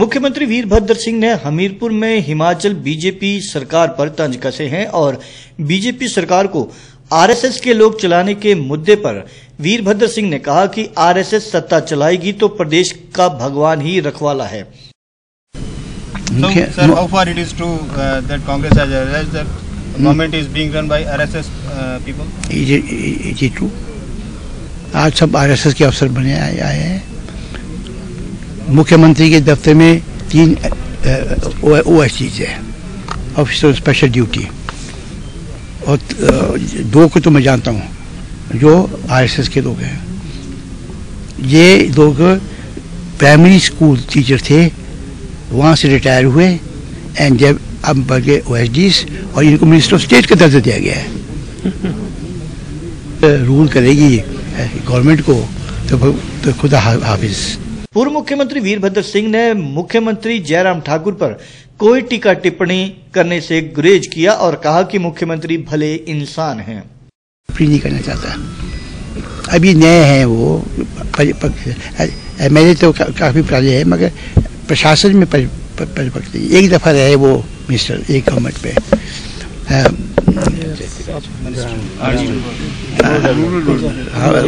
मुख्यमंत्री वीरभद्र सिंह ने हमीरपुर में हिमाचल बीजेपी सरकार पर तंज कसे हैं और बीजेपी सरकार को आरएसएस के लोग चलाने के मुद्दे पर वीरभद्र सिंह ने कहा कि आरएसएस सत्ता चलाएगी तो प्रदेश का भगवान ही रखवाला है। So, sir, how far it is true uh, that Congress has realized that government is being run by RSS uh, people? जी ट्रू आज सब आरएसएस के अफसर बने आए हैं। मुख्यमंत्री के दफ्तर में तीन ओ एस चीज़ है ऑफिसर स्पेशल ड्यूटी और दो को तो मैं जानता हूँ जो आरएसएस के लोग हैं। ये लोग प्राइमरी स्कूल टीचर थे वहाँ से रिटायर हुए एंड जब अब बढ़ गए ओ और इनको मिनिस्टर ऑफ़ स्टेट का दर्जा दिया गया है। रूल करेगी गवर्नमेंट को तो, तो खुदा हाफिज। पूर्व मुख्यमंत्री वीरभद्र सिंह ने मुख्यमंत्री जयराम ठाकुर पर कोई टीका टिप्पणी करने से गुरेज किया और कहा कि मुख्यमंत्री भले इंसान हैं। फ्री नहीं करना चाहता। अभी नए हैं वो मेरे तो का, काफ़ी पुराने हैं मगर प्रशासन में पर- पर- परिपक्व एक दफ़ा रहे वो मिनिस्टर एक गवर्नमेंट पे। अ, हाँ, हाँ,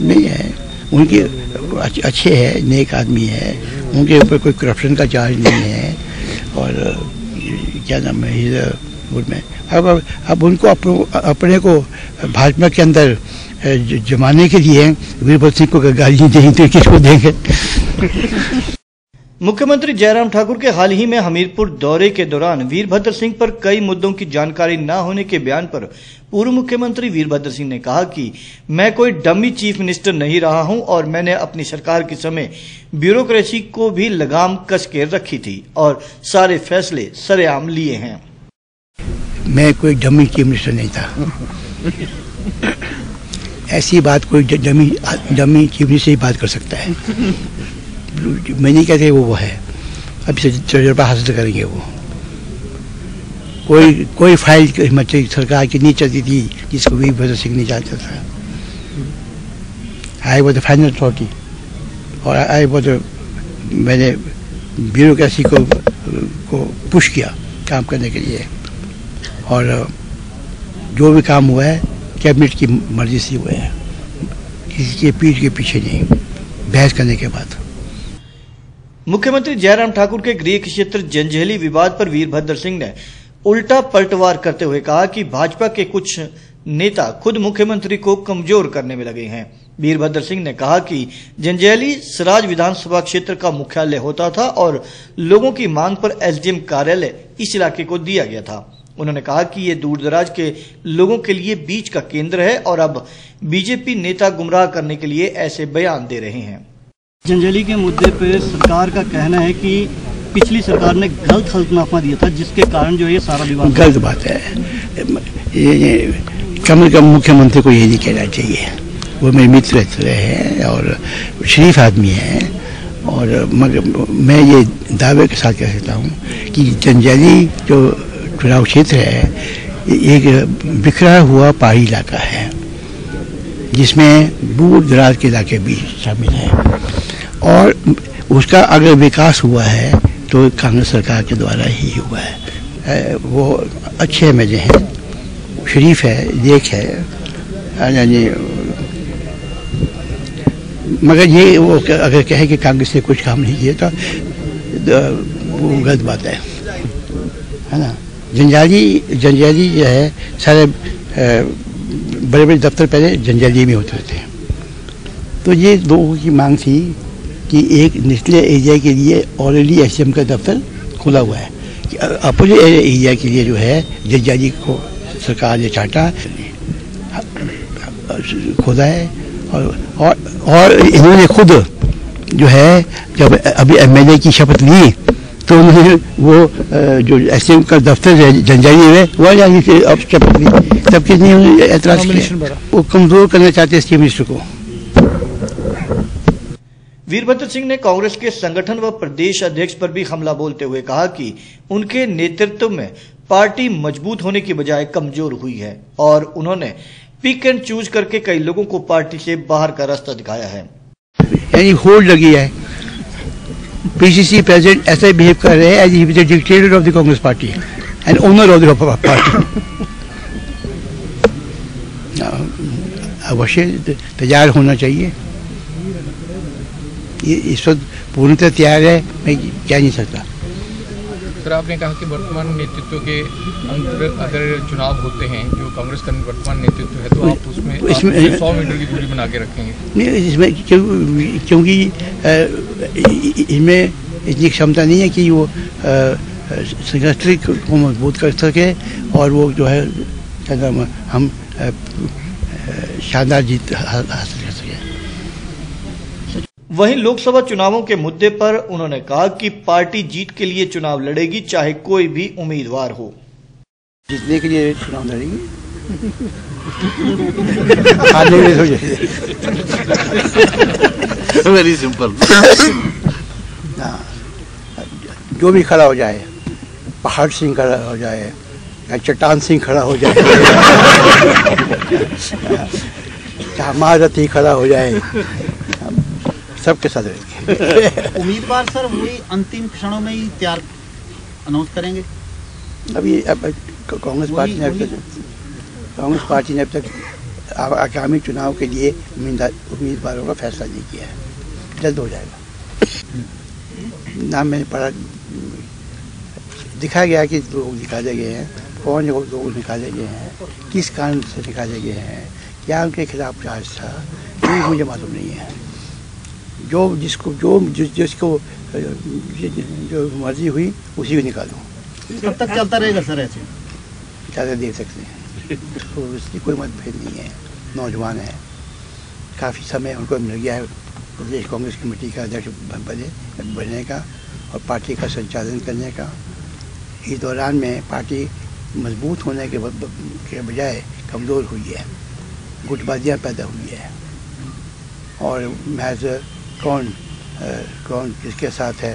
नहीं है। उनके, अच्छे- है, नेक आदमी है, उनके ऊपर कोई करप्शन का चार्ज नहीं है, और, क्या नाम है good अब, अब- अब उनको अपने अपने को भाजपा के अंदर जमाने के लिए वीरभद्र सिंह को गाली नहीं तो किसको देंगे? मुख्यमंत्री जयराम ठाकुर के हाल ही में हमीरपुर दौरे के दौरान वीरभद्र सिंह पर कई मुद्दों की जानकारी न होने के बयान पर पूर्व मुख्यमंत्री वीरभद्र सिंह ने कहा कि मैं कोई डमी चीफ मिनिस्टर नहीं रहा हूँ और मैंने अपनी सरकार के समय ब्यूरोक्रेसी को भी लगाम कस के रखी थी और सारे फैसले सरेआम लिए हैं। मैं कोई डमी चीफ मिनिस्टर नहीं था। ऐसी बात कोई डमी डमी चीफ मिनिस्टर ही बात कर सकता है। मैं नहीं कहते वो वो है। अभी तजुर्बा हासिल करेंगे वो। कोई कोई फ़ाइल हिमाचल सरकार की नहीं चलती थी, जिसको वीरभद्र सिंह नहीं जानता था। आई वो फाइनल अथॉरिटी। और आई वो मैंने ब्यूरोसी को को पुश किया काम करने के लिए। और, जो भी काम हुआ है, कैबिनेट की मर्ज़ी से हुआ है। किसी के पीठ के पीछे नहीं। बहस करने के बाद। मुख्यमंत्री जयराम ठाकुर के गृह क्षेत्र जंजहली विवाद पर वीरभद्र सिंह ने उल्टा पलटवार करते हुए कहा कि भाजपा के कुछ नेता खुद मुख्यमंत्री को कमज़ोर करने में लगे हैं। वीरभद्र सिंह ने कहा कि जंजैहली सराज विधानसभा क्षेत्र का मुख्यालय होता था और लोगों की मांग पर एसडीएम कार्यालय इस इलाके को दिया गया था। उन्होंने कहा कि ये दूर दराज के लोगों के लिए बीच का केंद्र है और अब बीजेपी नेता गुमराह करने के लिए ऐसे बयान दे रहे हैं। जंजैली के मुद्दे पे सरकार का कहना है कि पिछली सरकार ने गलत हल्फनामा दिया था जिसके कारण जो ये सारा विवाद गलत बात है। ये, कम से कम मुख्यमंत्री को ये नहीं कहना चाहिए। वो मेरे मित्र हैं और शरीफ आदमी हैं और मगर मैं ये दावे के साथ कह सकता हूँ कि जंजली जो चुनाव क्षेत्र है एक बिखरा हुआ पहाड़ी इलाका है जिसमें दूर दराज के इलाके भी शामिल हैं। और उसका अगर विकास हुआ है तो कांग्रेस सरकार के द्वारा ही हुआ है। वो अच्छे मज़े हैं। शरीफ है लेख है। यानी, मगर ये वो अगर कहे कि कांग्रेस ने कुछ काम नहीं किया तो वो गलत बात है। है ना? जंजाली जंजाली जो है, सारे बड़े बड़े दफ्तर पहले जंजाली में होते थे। तो ये लोगों की मांग थी कि एक निचले एरिया के लिए ऑलरेडी एस का दफ्तर खुला हुआ है। कि अपोजिट एरिया के लिए जो है जंजाली को सरकार ने चाटा खोदा है। और और, और इन्होंने खुद जो है जब अभी एमएलए की शपथ ली तो उन्होंने वो जो एस का दफ्तर है जंजारी में वह फिर अब शपथ ली। तब कितनी उन्होंने एतराज़ किया वो कमज़ोर करना चाहते हैं चीफ मिनिस्टर को। वीरभद्र सिंह ने कांग्रेस के संगठन व प्रदेश अध्यक्ष पर भी हमला बोलते हुए कहा कि उनके नेतृत्व में पार्टी मज़बूत होने की बजाय कमज़ोर हुई है और उन्होंने पिक एंड चूज़ करके कई लोगों को पार्टी से बाहर का रास्ता दिखाया है। यानी होड़ लगी है। पीसीसी प्रेसिडेंट ऐसे बिहेव कर रहे हैं as he dictator of the Congress party and owner of the party अवश्य तैयार होना चाहिए। इस वक्त पूर्णतः तैयार है मैं कह नहीं सकता। सर आपने कहा कि वर्तमान नेतृत्व के अंदर अगर चुनाव होते हैं जो कांग्रेस का वर्तमान नेतृत्व है तो आप उसमें इसमें- सौ मीटर की दूरी बना के रखेंगे? नहीं इसमें क्यों- क्योंकि इ- इनमें इतनी क्षमता नहीं है कि वो संगठन को मज़बूत कर सके और वो जो है क्या नाम हम शानदार जीत हासिल कर सके। वहीं लोकसभा चुनावों के मुद्दे पर उन्होंने कहा कि पार्टी जीत के लिए चुनाव लड़ेगी चाहे कोई भी उम्मीदवार हो। जीतने के लिए चुनाव लड़ेंगे। वेरी सिंपल हाँ, जो भी खड़ा हो जाए पहाड़ सिंह खड़ा हो जाए या चट्टान सिंह खड़ा हो जाए चाहे महारथी खड़ा हो जाए सबके साथ रहेंगे। उम्मीदवार सर वही अंतिम क्षणों में ही तैयार अनाउंस करेंगे? अभी अब कांग्रेस पार्टी ने अब तक कांग्रेस पार्टी ने अब तक आगामी चुनाव के लिए उम्मीदवार उम्मीदवारों का फैसला नहीं किया है। जल्द हो जाएगा। नाम मैंने पढ़ा दिखाया गया कि लोग निकाले गए हैं। कौन लोग निकाले गए हैं? किस कारण से निकाले गए हैं? क्या उनके खिलाफ चार्ज था? ये मुझे मालूम नहीं है। जो जिसको जो जिस जिसको जो मर्ज़ी हुई उसी को निकालूँ कब तक चलता रहेगा सर ऐसे? ज़्यादा दे सकते हैं। तो उसकी कोई मतभेद नहीं है। नौजवान है। काफ़ी समय उनको मिल गया है। प्रदेश कांग्रेस कमेटी का अध्यक्ष बने बनने का और पार्टी का संचालन करने का। इस दौरान में पार्टी मज़बूत होने के के बजाय कमज़ोर हुई है। गुटबाजियाँ पैदा हुई है। और महज कौन कौन किसके साथ है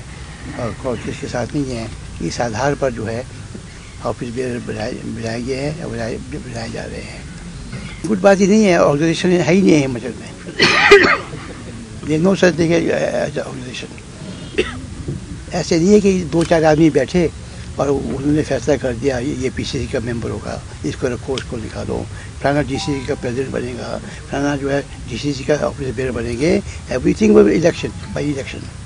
और कौन किसके साथ नहीं है, इस आधार पर जो है ऑफ़िस बेयर बनाए गए हैं बनाए जा रहे हैं। कुछ बात ही नहीं है, ऑर्गेनाइजेशन है ही नहीं है मजर में। ये नो सच ऑर्गेनाइजेशन। ऐसे नहीं है कि दो चार आदमी बैठे और उन्होंने फैसला कर दिया, ये पीसीसी का मेंबर होगा, इसको रखो उसको निकालो फलाना जीसीसी का प्रेसिडेंट बनेगा, फलाना जो है जीसीसी का ऑफ़िस बेयर बनेंगे एवरीथिंग इलेक्शन बाई इलेक्शन